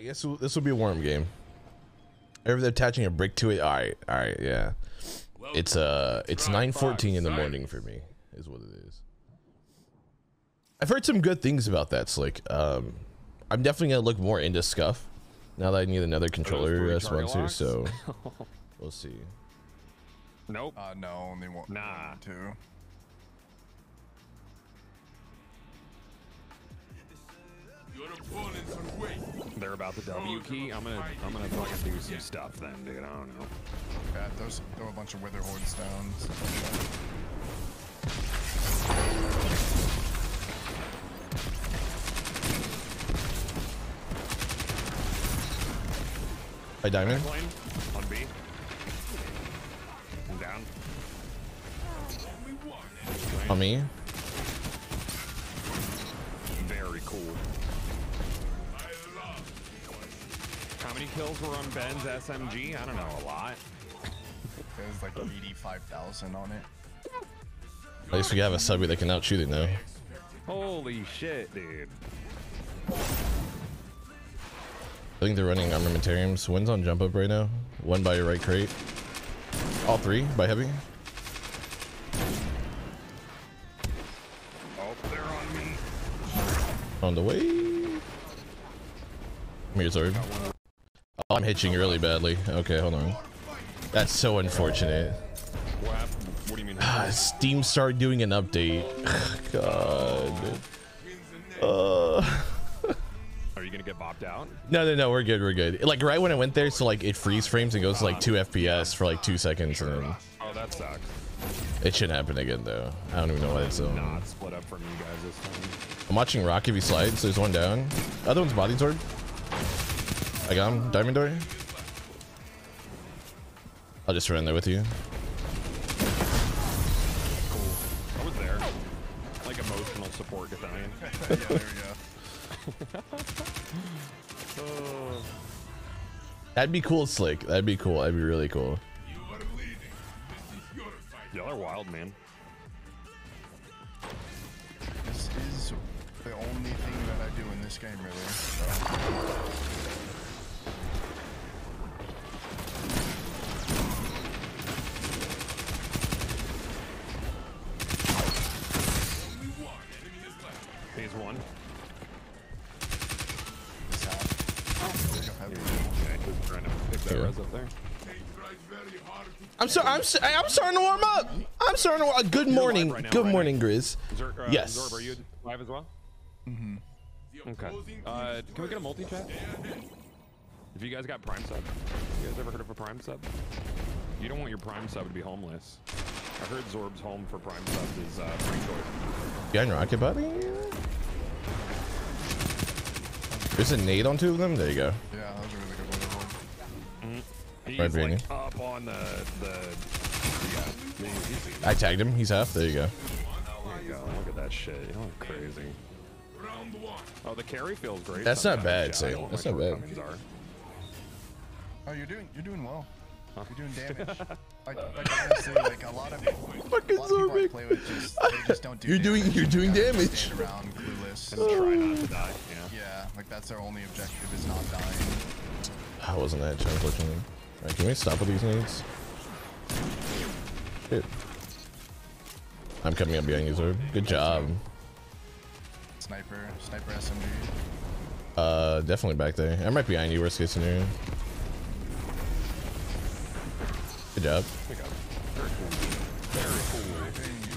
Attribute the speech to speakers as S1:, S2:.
S1: I guess this will be a warm game. Ever attaching a brick to it? All right, all right, yeah. It's uh, it's 9:14 in the morning for me, is what it is. I've heard some good things about that Slick. Um, I'm definitely gonna look more into Scuff now that I need another controller uh, sponsor. So we'll see.
S2: Nope.
S3: Uh, no, only one.
S2: Nah.
S3: Two.
S2: About the W oh, key. I'm gonna I'm gonna fucking do some stuff then, dude. I don't know.
S3: Yeah, those throw a bunch of Witherhoards down. stuff
S1: Hi, Diamond.
S2: On B. I'm down.
S1: On me.
S2: Kills were on Ben's SMG? I don't know, a lot.
S3: There's like 85,000 on it.
S1: At least we have a subby that can outshoot it now.
S2: Holy shit, dude.
S1: I think they're running armamentariums. One's on jump up right now. One by your right crate. All three by heavy.
S2: Oh, they're on me.
S1: On the way. Come here, sword. Oh, I'm hitching really badly. Okay, hold on. That's so unfortunate.
S2: What? What do you mean?
S1: Steam started doing an update. God. Uh.
S2: Are you gonna get bopped out?
S1: No, no, no, we're good, we're good. Like right when I went there, so like it freeze frames and goes to like two FPS for like two seconds, and then
S2: Oh, that sucks.
S1: it shouldn't happen again though. I don't even know why it's um.
S2: Not split up from you guys this time.
S1: I'm watching Rock if he slides. There's one down. Other one's body sword. I got him. Diamond door. I'll just run there with you.
S2: Cool. I was there. Like emotional support battalion.
S3: yeah, there we go.
S2: Oh.
S1: That'd be cool, Slick. That'd be cool. That'd be really cool.
S2: Y'all are wild, man.
S3: This is the only thing that I do in this game, really. So. Pick
S2: that
S1: Yeah.
S2: res.
S1: I'm sorry. I'm so- I'm starting to warm up. I'm starting to. Warm Good morning.
S2: right now,
S1: Good
S2: right?
S1: morning, Grizz.
S2: Zor- uh,
S1: Yes.
S2: Zorb, are you live as well? Mm-hmm. Okay. Uh, can we get a multi-chat? If you guys got Prime sub, you guys ever heard of a Prime sub? You don't want your Prime sub to be homeless. I heard Zorb's home for Prime subs is uh, free choice.
S1: Behind rocket buddy. There's a nade on two of them. There you go.
S3: Yeah, that was a really good Witherhoard. Mm-hmm.
S2: He's
S1: Right behind
S2: like up on the the. Yeah, he's, he's,
S1: I tagged him. He's half. There you go.
S2: there you go. Look at that shit. You look crazy. Oh, the carry feels great.
S1: That's not bad,
S2: Yeah, I
S1: Saint.
S2: know what
S1: That's not bad.
S2: are.
S3: Oh, you're doing you're doing well. You're doing damage. like, like honestly, like a lot of
S1: Fucking
S3: a lot of people I
S1: Zorbiqq.
S3: play with just they just don't do.
S1: You're
S3: damage.
S1: doing- you're
S3: They
S1: doing
S3: just kinda
S1: damage.
S3: Stand around clueless.
S2: And try not to die. Yeah.
S3: Yeah, like that's their only objective is not dying.
S1: I wasn't that unfortunately. Alright, can we stop with these nades? Shit. I'm coming up behind you, sir. Good job.
S3: Sniper, sniper SMG.
S1: Uh, definitely back there. I might be behind you, worst case scenario. Good job.
S2: Very cool. Very cool.